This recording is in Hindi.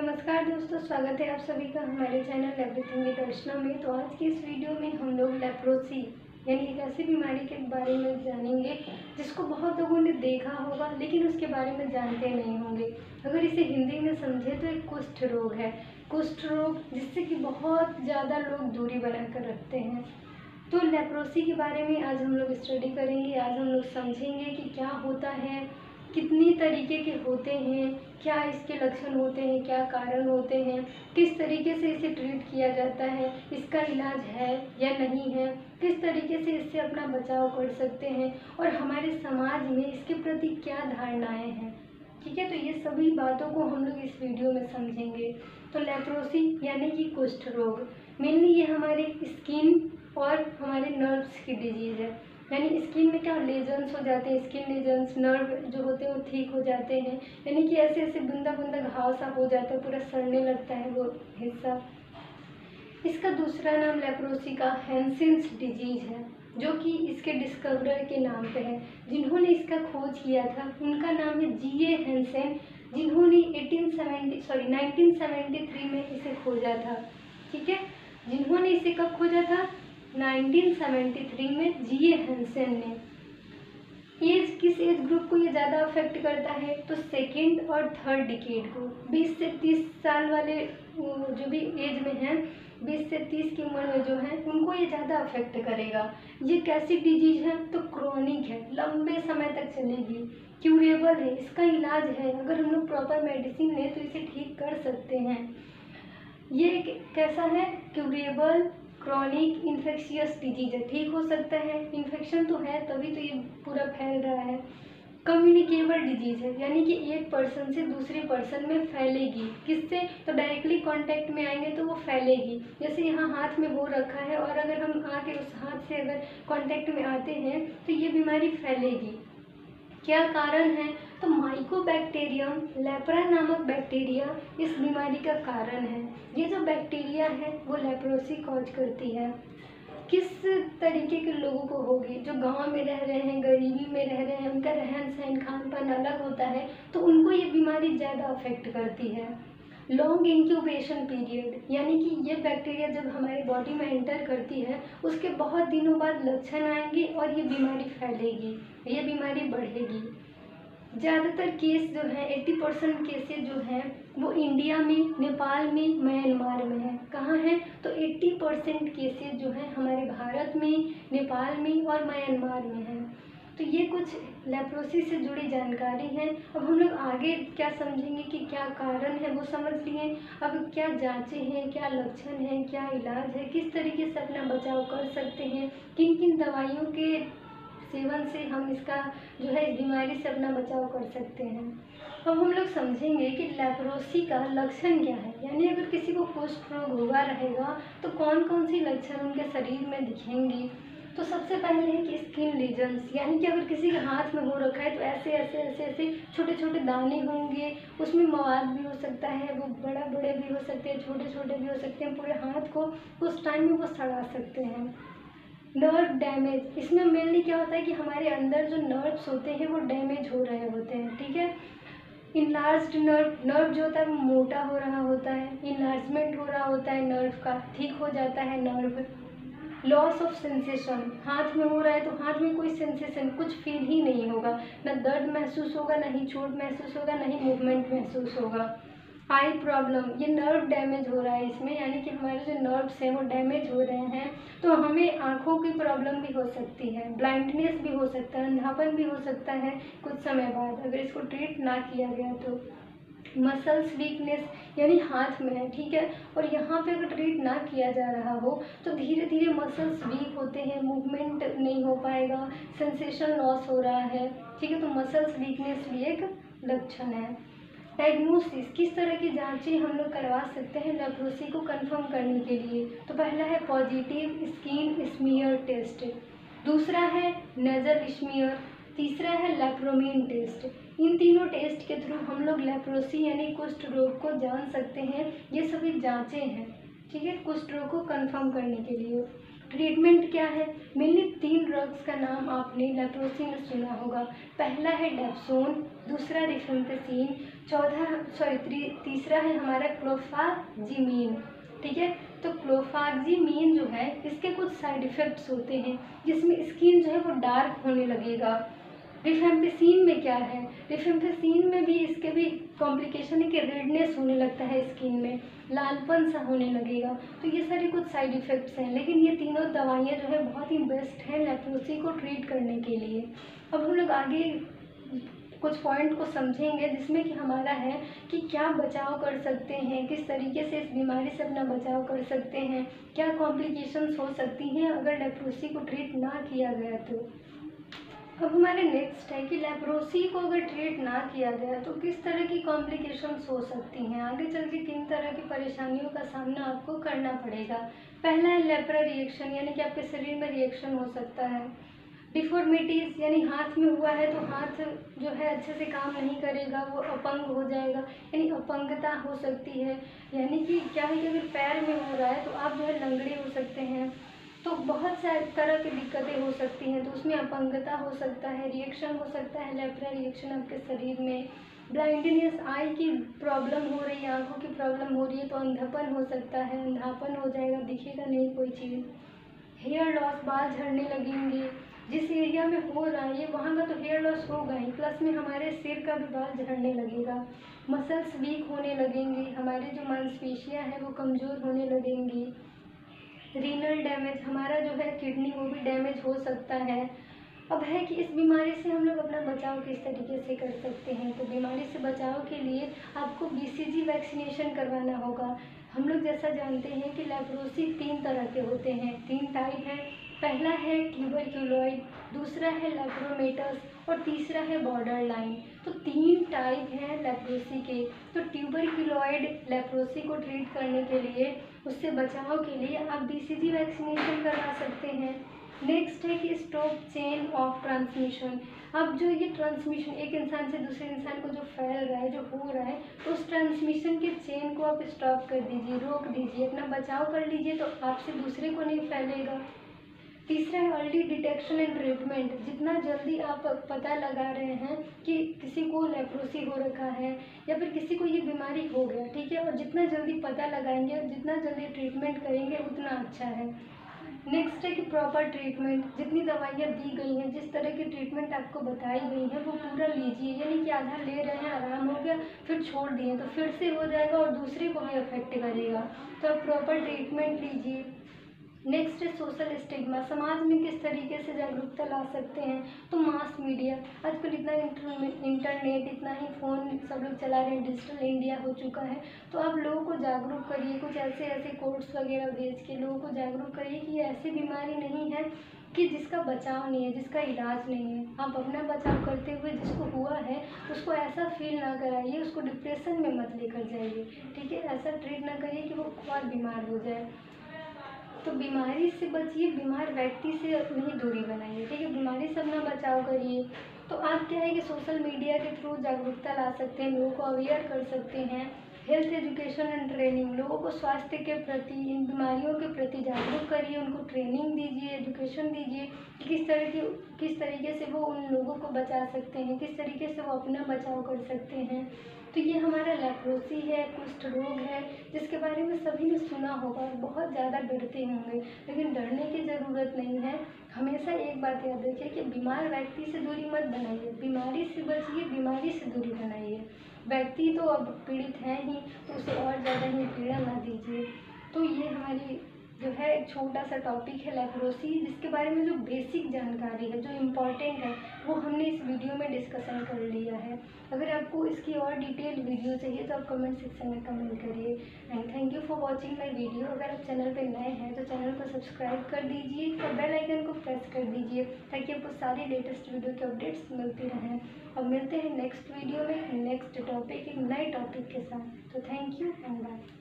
नमस्कार दोस्तों, स्वागत है आप सभी का हमारे चैनल एवरीथिंग विद अर्चना में। तो आज की इस वीडियो में हम लोग लेप्रोसी यानी एक ऐसी बीमारी के बारे में जानेंगे, जिसको बहुत लोगों ने देखा होगा, लेकिन उसके बारे में जानते नहीं होंगे। अगर इसे हिंदी में समझे तो एक कुष्ठ रोग है। कुष्ठ रोग, जिससे कि बहुत ज़्यादा लोग दूरी बनाकर रखते हैं। तो लेप्रोसी के बारे में आज हम लोग स्टडी करेंगे, आज हम लोग समझेंगे कि क्या होता है कितनी तरीके के होते हैं, क्या इसके लक्षण होते हैं, क्या कारण होते हैं, किस तरीके से इसे ट्रीट किया जाता है, इसका इलाज है या नहीं है, किस तरीके से इससे अपना बचाव कर सकते हैं और हमारे समाज में इसके प्रति क्या धारणाएँ हैं। ठीक है तो ये सभी बातों को हम लोग इस वीडियो में समझेंगे। तो लेप्रोसी यानी कि कुष्ठ रोग मेनली ये हमारे स्किन और हमारे नर्व्स की डिज़ीज़ है। यानी स्किन में क्या लेजन्स हो जाते हैं, स्किन लेजन्स, नर्व जो होते हैं वो ठीक हो जाते हैं। यानी कि ऐसे ऐसे बुंदा बुंदा घाव सा हो जाता है, पूरा सड़ने लगता है वो हिस्सा। इसका दूसरा नाम लेप्रोसी का हैंसिन्स डिज़ीज़ है, जो कि इसके डिस्कवरर के नाम पे है। जिन्होंने इसका खोज किया था, उनका नाम है जी ए हैंसन जिन्होंने 1870 सॉरी 1973 में इसे खोजा था। ठीक है? जिन्होंने इसे कब खोजा था? 1973 में जी हैंसन ने। एज किस एज ग्रुप को ये ज़्यादा अफेक्ट करता है? तो सेकेंड और थर्ड डिकेड को। 20 से 30 साल वाले जो भी एज में हैं 20 से 30 की उम्र में जो है, उनको ये ज़्यादा अफेक्ट करेगा। ये कैसी डिज़ीज़ है? तो क्रॉनिक है। लंबे समय तक चलेगी। क्यूरेबल है। इसका इलाज है। अगर हम लोग प्रॉपर मेडिसिन लें तो इसे ठीक कर सकते हैं। ये कैसा है? क्यूरेबल क्रॉनिक इन्फेक्शियस डिज़ीज़ है ठीक हो सकता है। इन्फेक्शन तो है, तभी तो ये पूरा फैल रहा है। कम्युनिकेबल डिज़ीज़ है, यानी कि एक पर्सन से दूसरे पर्सन में फैलेगी। किससे? तो डायरेक्टली कांटेक्ट में आएँगे तो वो फैलेगी। जैसे यहाँ हाथ में हो रखा है और अगर हम आके उस हाथ से अगर कांटेक्ट में आते हैं तो ये बीमारी फैलेगी। क्या कारण है? तो माइकोबैक्टीरियम, लेप्रा नामक बैक्टीरिया इस बीमारी का कारण है। ये जो बैक्टीरिया है, वो लेप्रोसी कॉज करती है। किस तरीके के लोगों को होगी? जो गाँव में रह रहे हैं, गरीबी में रह रहे हैं, उनका रहन सहन खान पान अलग होता है तो उनको ये बीमारी ज़्यादा अफेक्ट करती है। लॉन्ग इंक्यूबेशन पीरियड यानी कि ये बैक्टीरिया जब हमारी बॉडी में एंटर करती है, उसके बहुत दिनों बाद लक्षण आएँगे और ये बीमारी फैलेगी, ये बीमारी बढ़ेगी। ज़्यादातर केस जो है 80 परसेंट केसेज जो हैं, वो इंडिया में, नेपाल में, म्यांमार में है। कहाँ हैं? तो 80 परसेंट केसेज जो हैं, हमारे भारत में, नेपाल में और म्यांमार में हैं। तो ये कुछ लेप्रोसी से जुड़ी जानकारी है। अब हम लोग आगे क्या समझेंगे कि क्या कारण है, वो समझ लिए। अब क्या जांचें हैं, क्या लक्षण हैं, क्या इलाज है, किस तरीके से अपना बचाव कर सकते हैं किन किन दवाइयों के सेवन से हम इसका जो है इस बीमारी से अपना बचाव कर सकते हैं। अब हम लोग समझेंगे कि लेप्रोसी का लक्षण क्या है। यानी अगर किसी को कुष्ठ रोग हुआ रहेगा तो कौन कौन सी लक्षण उनके शरीर में दिखेंगी? तो सबसे पहले है कि स्किन लीजन्स यानी कि अगर किसी के हाथ में हो रखा है तो ऐसे ऐसे ऐसे ऐसे छोटे छोटे दाने होंगे। उसमें मवाद भी हो सकता है, वो बड़ा बड़े भी हो सकते हैं छोटे छोटे भी हो सकते हैं, पूरे हाथ को उस टाइम में वो सड़ा सकते हैं। नर्व डैमेज इसमें मेनली क्या होता है कि हमारे अंदर जो नर्व्स होते हैं, वो डैमेज हो रहे होते हैं, ठीक है? इनलार्ज नर्व नर्व जो होता है, वो मोटा हो रहा होता है। इनलार्जमेंट हो रहा होता है नर्व का, ठीक हो जाता है नर्व लॉस ऑफ़ सेंसेशन हाथ में हो रहा है तो हाथ में कोई सेंसेशन कुछ फील ही नहीं होगा। ना दर्द महसूस होगा, ना ही चोट महसूस होगा, ना ही मूवमेंट महसूस होगा। आई प्रॉब्लम ये नर्व डैमेज हो रहा है इसमें, यानी कि हमारे जो नर्व्स हैं वो डैमेज हो रहे हैं तो हमें आँखों की प्रॉब्लम भी हो सकती है ब्लाइंडनेस भी हो सकता है, अंधापन भी हो सकता है कुछ समय बाद, अगर इसको ट्रीट ना किया गया तो। मसल्स वीकनेस यानी हाथ में है, ठीक है? और यहाँ पे अगर ट्रीट ना किया जा रहा हो तो धीरे धीरे मसल्स वीक होते हैं मूवमेंट नहीं हो पाएगा सेंसेशन लॉस हो रहा है, ठीक है? तो मसल्स वीकनेस भी एक लक्षण है। डायग्नोसिस किस तरह की जांचें हम लोग करवा सकते हैं लेप्रोसी को कंफर्म करने के लिए? तो पहला है पॉजिटिव स्किन स्मीयर टेस्ट दूसरा है नज़र स्मीयर तीसरा है लेप्रोमीन टेस्ट इन तीनों टेस्ट के थ्रू हम लोग लेप्रोसी यानी कुष्ठ रोग को जान सकते हैं। ये सभी जांचें हैं, ठीक है? कुष्ठ रोग को कंफर्म करने के लिए। ट्रीटमेंट क्या है? मेनली तीन ड्रग्स का नाम आपने लेप्रोसी सुना होगा। पहला है डेप्सोन दूसरा रिफेंटसिन चौथा सॉरी तीसरा है हमारा क्लोफाजीमीन ठीक है? तो क्लोफाजीमीन जो है, इसके कुछ साइड इफ़ेक्ट्स होते हैं, जिसमें स्किन जो है वो डार्क होने लगेगा। रिफेम्पेसिन में क्या है? रिफेम्पेसिन में भी इसके भी कॉम्प्लिकेशन है कि रेडनेस होने लगता है स्किन में, लालपन सा होने लगेगा। तो ये सारे कुछ साइड इफ़ेक्ट्स हैं, लेकिन ये तीनों दवाइयाँ जो है बहुत ही बेस्ट हैं लेप्रोसी को ट्रीट करने के लिए। अब हम लोग आगे कुछ पॉइंट को समझेंगे, जिसमें कि हमारा है कि क्या बचाव कर सकते हैं, किस तरीके से इस बीमारी से अपना बचाव कर सकते हैं, क्या कॉम्प्लिकेशंस हो सकती हैं अगर लेप्रोसी को ट्रीट ना किया गया तो। अब हमारे नेक्स्ट है कि लेप्रोसी को अगर ट्रीट ना किया गया तो किस तरह की कॉम्प्लिकेशंस हो सकती हैं? आगे चल के किन तरह की परेशानियों का सामना आपको करना पड़ेगा? पहला है लेप्रा रिएक्शन यानी कि आपके शरीर में रिएक्शन हो सकता है। डिफॉर्मिटीज़ यानी हाथ में हुआ है तो हाथ जो है अच्छे से काम नहीं करेगा, वो अपंग हो जाएगा, यानी अपंगता हो सकती है। यानी कि क्या है कि अगर पैर में हो रहा है तो आप जो है लंगड़े हो सकते हैं। तो बहुत सारे तरह की दिक्कतें हो सकती हैं तो उसमें अपंगता हो सकता है रिएक्शन हो सकता है लेप्रा रिएक्शन आपके शरीर में। ब्लाइंडनेस आई की प्रॉब्लम हो रही है, आँखों की प्रॉब्लम हो रही है तो अंधापन हो सकता है, अंधापन हो जाएगा, दिखेगा नहीं कोई चीज़। हेयर लॉस बाल झड़ने लगेंगे। जिस एरिया में हो रहा है वहाँ का तो हेयर लॉस होगा ही प्लस में हमारे सिर का भी बाल झड़ने लगेगा। मसल्स वीक होने लगेंगे, हमारे जो मांसपेशियाँ हैं, वो कमज़ोर होने लगेंगी। रीनल डैमेज हमारा जो है किडनी वो भी डैमेज हो सकता है। अब है कि इस बीमारी से हम लोग अपना बचाव किस तरीके से कर सकते हैं? तो बीमारी से बचाव के लिए आपको बीसीजी वैक्सीनेशन करवाना होगा। हम लोग जैसा जानते हैं कि लेप्रोसी तीन तरह के होते हैं। तीन टाइप है पहला है ट्यूबरक्यूलॉइड, दूसरा है लेप्रोमेटस और तीसरा है बॉर्डर लाइन तो तीन टाइप हैं लेप्रोसी के। तो ट्यूबरक्यूलॉइड लेप्रोसी को ट्रीट करने के लिए, उससे बचाव के लिए आप बीसीजी वैक्सीनेशन करवा सकते हैं। नेक्स्ट है कि स्टॉप चेन ऑफ़ ट्रांसमिशन अब जो ये ट्रांसमिशन एक इंसान से दूसरे इंसान को जो फैल रहा है, जो हो रहा है तो उस ट्रांसमिशन के चेन को आप स्टॉप कर दीजिए, रोक दीजिए, अपना बचाव कर लीजिए तो आपसे दूसरे को नहीं फैलेगा। तीसरा है अर्ली डिटेक्शन एंड ट्रीटमेंट जितना जल्दी आप पता लगा रहे हैं कि किसी को लेप्रोसी हो रखा है या फिर किसी को ये बीमारी हो गया, ठीक है? और जितना जल्दी पता लगाएँगे और जितना जल्दी ट्रीटमेंट करेंगे, उतना अच्छा है। नेक्स्ट है कि प्रॉपर ट्रीटमेंट जितनी दवाइयाँ दी गई हैं, जिस तरह की ट्रीटमेंट आपको बताई गई है, वो पूरा लीजिए। यानी कि आधा ले रहे हैं, आराम हो गया, फिर छोड़ दिए तो फिर से हो जाएगा और दूसरे को भी अफेक्ट करेगा तो आप प्रॉपर ट्रीटमेंट लीजिए। नेक्स्ट है सोशल स्टिग्मा समाज में किस तरीके से जागरूकता ला सकते हैं? तो मास मीडिया आजकल इतना इंटरनेट इतना ही फ़ोन सब लोग चला रहे हैं। डिजिटल इंडिया हो चुका है। तो आप लोगों को जागरूक करिए। कुछ ऐसे ऐसे कोर्स वगैरह भेज के लोगों को जागरूक करिए कि ऐसी बीमारी नहीं है कि जिसका बचाव नहीं है, जिसका इलाज नहीं है। आप अपना बचाव करते हुए जिसको हुआ है, उसको ऐसा फील ना कराइए। उसको डिप्रेशन में मत लेकर जाइए। ठीक है? ऐसा ट्रीट ना करिए कि वो और बीमार हो जाए। तो बीमारी से बचिए, बीमार व्यक्ति से नहीं दूरी बनाइए। ठीक है, बीमारी से अपना बचाव करिए। तो आप क्या है कि सोशल मीडिया के थ्रू जागरूकता ला सकते हैं, लोगों को अवेयर कर सकते हैं। हेल्थ एजुकेशन एंड ट्रेनिंग लोगों को स्वास्थ्य के प्रति, इन बीमारियों के प्रति जागरूक करिए, उनको ट्रेनिंग दीजिए एजुकेशन दीजिए कि किस तरह की, किस तरीके से वो उन लोगों को बचा सकते हैं, किस तरीके से वो अपना बचाव कर सकते हैं। तो ये हमारा लेप्रोसी है, कुष्ठ रोग है, जिसके बारे में सभी ने सुना होगा बहुत ज़्यादा डरते होंगे, लेकिन डरने की ज़रूरत नहीं है। हमेशा एक बात याद रखिए कि बीमार व्यक्ति से दूरी मत बनाइए, बीमारी से बचिए, बीमारी से दूरी बनाइए। व्यक्ति तो अब पीड़ित है ही तो उसे और ज़्यादा ही पीड़ा ना दीजिए। तो ये हमारी जो है, एक छोटा सा टॉपिक है लेप्रोसी जिसके बारे में जो बेसिक जानकारी है, जो इम्पोर्टेंट है, वो हमने इस वीडियो में डिस्कसन कर लिया है। अगर आपको इसकी और डिटेल वीडियो चाहिए तो आप कमेंट सेक्शन में कमेंट करिए। And thank you for watching my video अगर आप चैनल पर नए हैं तो चैनल को सब्सक्राइब कर दीजिए, और बेल आइकन को प्रेस कर दीजिए, ताकि आपको सारी लेटेस्ट वीडियो के अपडेट्स मिलती रहें। और मिलते हैं नेक्स्ट वीडियो में नेक्स्ट टॉपिक एक नए टॉपिक के साथ। तो थैंक यू एंड बाय